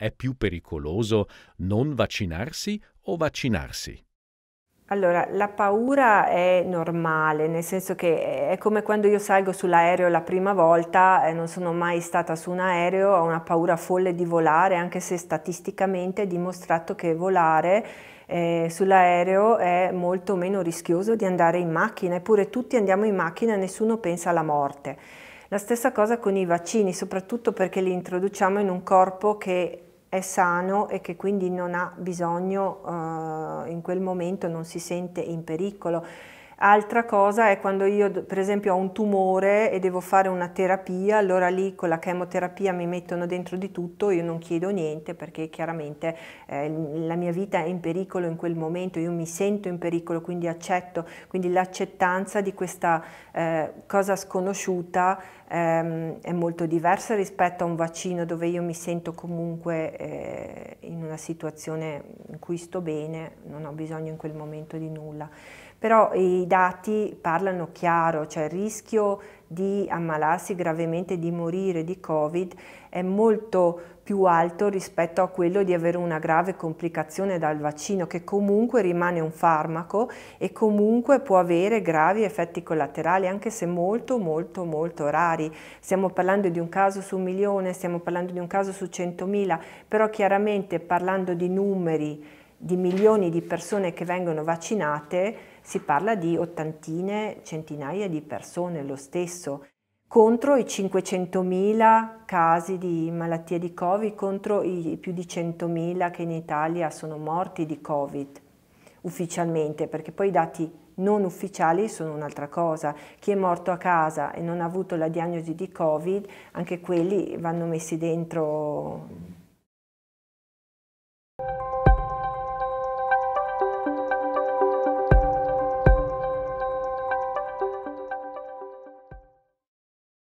È più pericoloso non vaccinarsi o vaccinarsi? Allora, la paura è normale, nel senso che è come quando io salgo sull'aereo la prima volta e non sono mai stata su un aereo, ho una paura folle di volare, anche se statisticamente è dimostrato che volare eh, sull'aereo è molto meno rischioso di andare in macchina, eppure tutti andiamo in macchina e nessuno pensa alla morte. La stessa cosa con i vaccini, soprattutto perché li introduciamo in un corpo che è sano e che quindi non ha bisogno, uh, in quel momento non si sente in pericolo. Altra cosa è quando io per esempio ho un tumore e devo fare una terapia, allora lì con la chemoterapia mi mettono dentro di tutto, io non chiedo niente perché chiaramente eh, la mia vita è in pericolo in quel momento, io mi sento in pericolo, quindi accetto, quindi l'accettanza di questa eh, cosa sconosciuta ehm, è molto diversa rispetto a un vaccino dove io mi sento comunque eh, in una situazione in cui sto bene, non ho bisogno in quel momento di nulla. Però i dati parlano chiaro, cioè il rischio di ammalarsi gravemente, di morire di Covid è molto più alto rispetto a quello di avere una grave complicazione dal vaccino che comunque rimane un farmaco e comunque può avere gravi effetti collaterali anche se molto molto molto rari. Stiamo parlando di un caso su un milione, stiamo parlando di un caso su centomila, però chiaramente parlando di numeri di milioni di persone che vengono vaccinate si parla di ottantine, centinaia di persone lo stesso, contro i 500.000 casi di malattie di Covid, contro i più di 100.000 che in Italia sono morti di Covid ufficialmente, perché poi i dati non ufficiali sono un'altra cosa. Chi è morto a casa e non ha avuto la diagnosi di Covid, anche quelli vanno messi dentro